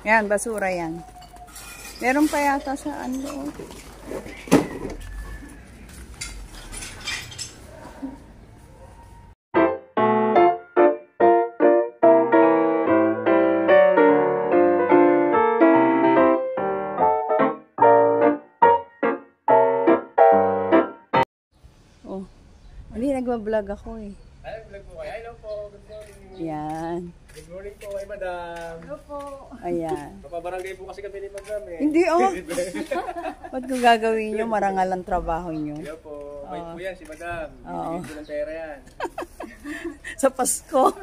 Yan, basura yan. Meron pa yata sa ano. Oh. Hindi, nagbablog ako eh. Ay, vlog po kayo. Hello po. Good morning. Yan. Good morning po kay madam. Hello po. Ayan. Papabarangay po kasi kami ni madam eh. Hindi oh. Ba't ko gagawin nyo? Marangal ang trabaho nyo. Hello po. Wait po yan si madam. Oo. Po ng pera yan. Sa Pasko.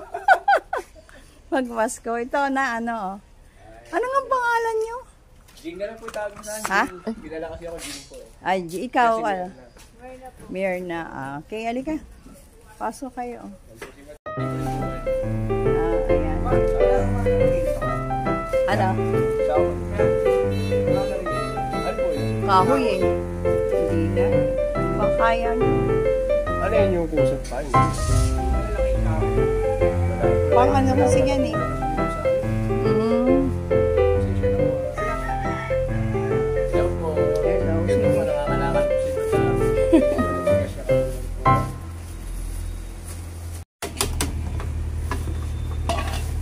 Pag Pasko. Ito na ano oh. Ano nga pangalan nyo? Jing na lang po tawag sa akin. Ha? Kilala kasi ako Jing po eh. Ay, ikaw. Kasi ano? meron na. Mirna. Ah, okay, alika. Pasok kayo. Yan po Ano? Kahoy eh. Hindi na. Makaya nyo. Ano yun yung kusap pa? Pang ano kasi yan eh.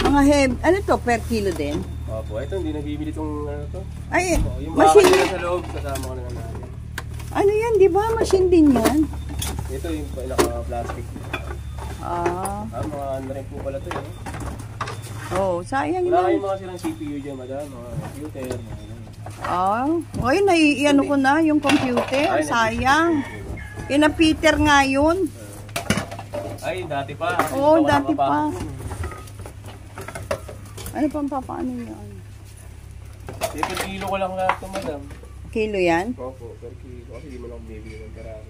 Mga heb, ano to, per kilo din? Opo, ito hindi nabibili itong ano to. Ay, Oh, yung bakal machine, nila sa loob, kasama ko na lang natin. ano yan, di ba? Machine din yan. Ito yung pinaka-plastic. Ah, Ah, mga ano rin po pala ito eh. oh, sayang Wala yan. kayong mga silang CPU dyan, madam. Mga computer, mga ano. Ah, ngayon naiiano ko na yung computer, Ay, sayang. Kina Peter nga yun. Ay, dati pa. Oo, Hindi dati ako pa. Ano pang papaano yun? Eh, per kilo ko lang lahat ito, madam. Kilo yan? Opo, per kilo. Kasi di mo lang bibili ng karami.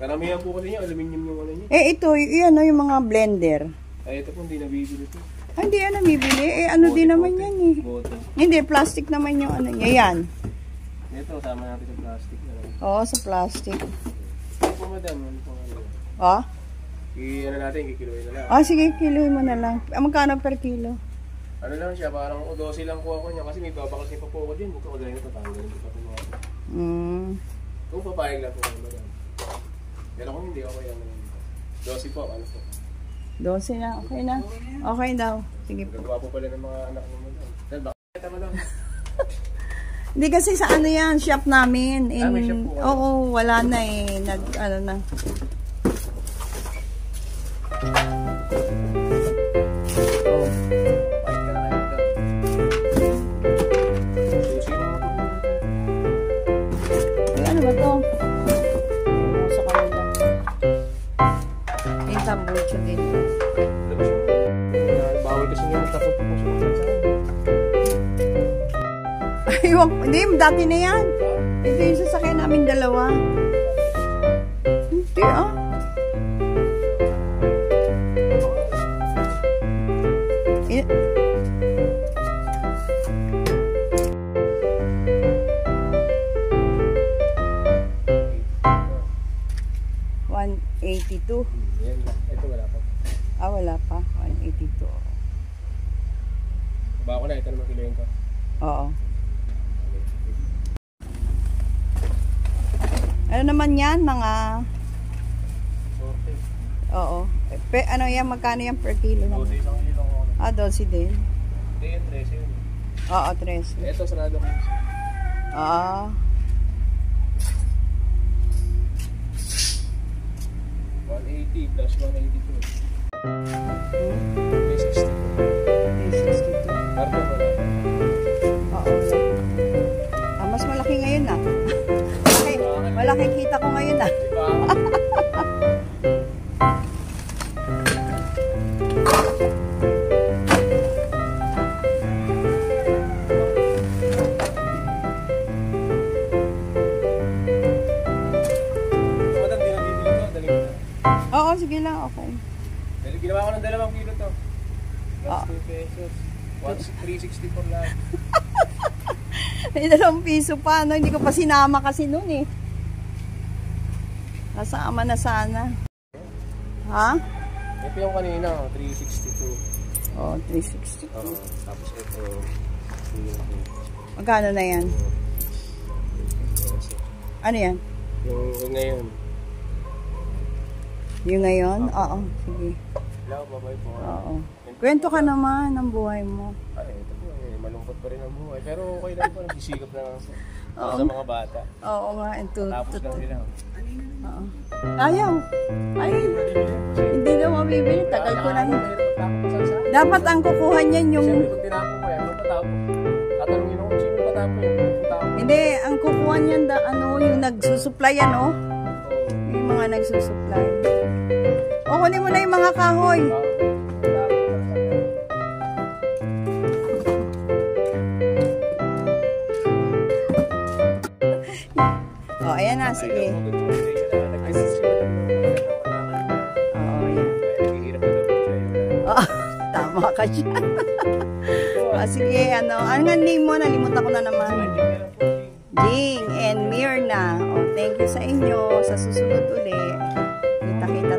Karamihan po kasi niya, aluminium yung ano niya. Eh, ito, yan o, yung mga blender. Ay, ito po hindi nabibili ito. Ah, Hindi yan namibili. Eh, ano din naman yan eh. Boto. Hindi, plastic naman yung ano niya. Yan. Ito, sama natin sa plastic na lang. Oo, sa plastic. Ito po, madam. Ano po ano? Ah? I-ano natin, kikiloin na lang. Ah, sige, kilohin mo na lang. Ah, magkano per kilo? Ano lang siya, parang 12 lang kuha ko niya kasi may babakasin pa po ako dyan. Ito ko dahil tatanggalin ko pa ito mga. Hmm. Kung papayag lang po kayo madam. Pero kung hindi, okay lang naman. 12 po, ano po. 12 na. Okay na. Okay daw. Sige po. Gagawa po pala ng mga anak mo madam. Dahil baka tama lang. Hindi kasi sa ano yan, shop namin. In, Ah, shop po oo, wala na eh. Nag, ano na. To? Sa kanila. Yung tambucho din. Bawal kasi nga po po sa. Aywan, hindi, dati na yan. Ito yung sasakyan namin dalawa. Baba ko na, ito naman kiloin ko. Oo. Ano naman yan? Mga... Sorte. Oo. Pe, ano yan? Magkano yan per kilo 12 naman? isang kilo ko. Ah, 12 din. Hindi yan, 13 yun. Oo, 13. Ito, sarado ko. Ah. 180 plus 182. Hmm. 360. 362. Karto ko na. Oo. Ah, mas malaki ngayon ah. malaki, malaki kita ko ngayon ah. Na na. Oo, sige lang. Okay. Ginawa ko ng dalawang kilo to. Plus Ah. 2 pesos. 360 for lahat. May dalawang piso pa, no? Hindi ko pa sinama kasi noon eh. Nasama na sana. Ha? Ito yung kanina, oh, 362. Oh, 360. Oo. Tapos ito, Magkano na yan? Ano yan? Yung, yung ngayon. Yung ngayon? Oo, sige. Hello, bye-bye po. Oo. Kwento ka naman ng buhay mo. Ay, ito po eh, malungkot pa rin ang buhay. Pero okay lang po, nagsisikap na lang sa, Oo. sa mga bata. Oo nga, ito. Tapos lang sila. Oo. Ayaw. Ay, hindi na mabibili. Tagal ko na. Dapat ang kukuha niyan yung... Siyempre, kung tinapon ko yan, nung patapon. Tatanungin ako sino patapon yun. Kung tapon. Hindi, ang kukuha niyan, da, ano, yung nagsusupply, ano? Yung mga nagsusupply. O, kunin mo na yung mga kahoy. O, dyan. o, sige, ano, ano nga name mo? Nalimutan ko na naman. Jing and Mirna. Oh, thank you sa inyo. Sa susunod uli. Kita-kita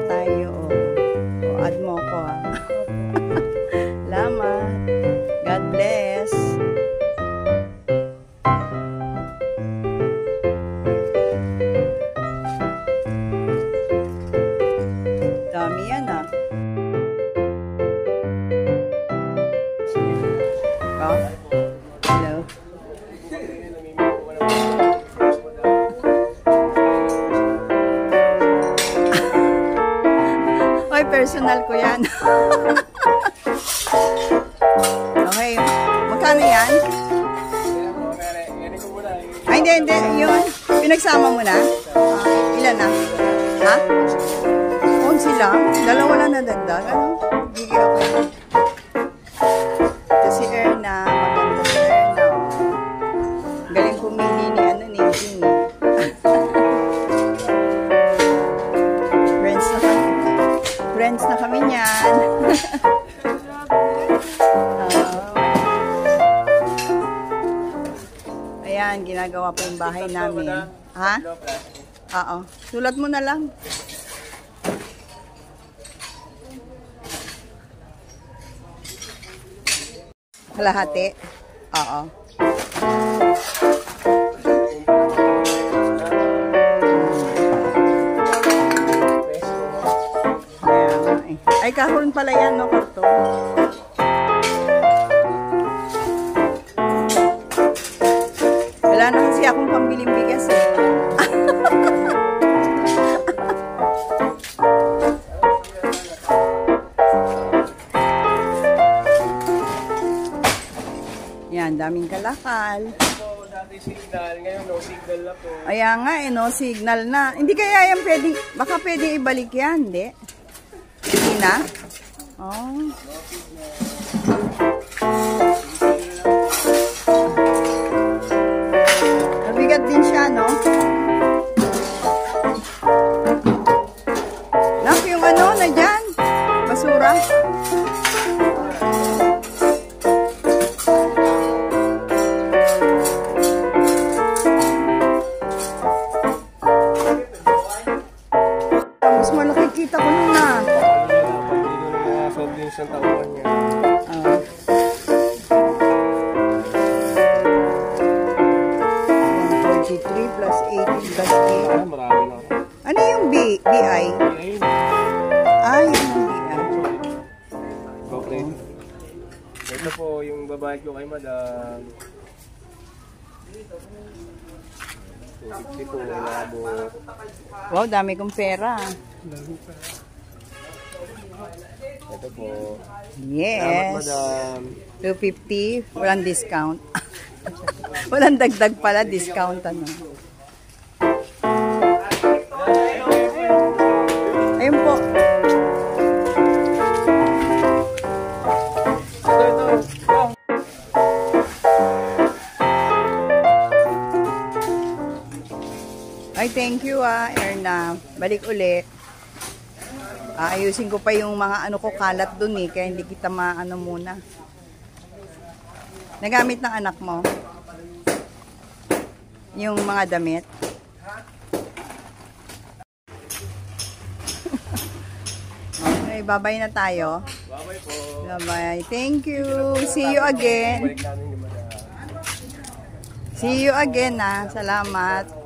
personal ko yan. okay. Magkano yan? Ay, hindi, hindi. Yun. Pinagsama mo na? Ah, ilan na? Ha? 11 lang? Dalawa lang na dagdag? Ano? Sige, okay. Ayan, ginagawa pa yung bahay namin. Ha? Oo. Sulat mo na lang. Kalahati? Oo. Ay, kahon pala yan, no, Yan, daming kalakal. Po, dati signal, ngayon no signal na po. Kaya nga eh, no, signal na. Hindi kaya yan pwedeng, baka pwedeng ibalik yan, hindi? Hindi na? Oh. Ng tauhan niya. Ah. Forty-three plus 18 plus 8. Ah, marami na. Ano yung B, BI? Ayun. Ah, yun yung BI. Okay. Ito po yung babayad ko kay madam. 260 po, nabot. Wow, dami kong pera. Ito po. Salamat Yes. madam. 250, walang discount. walang dagdag pala, discount ano. Ayun po. Ay, thank you ah, Erna. Balik uli. Aayusin ko pa yung mga ano ko kalat dun eh, kaya hindi kita maano muna. Nagamit ng anak mo? Yung mga damit? okay, babay na tayo. Bye-bye po. Bye-bye. Thank you. See you again. See you again, ah. Salamat.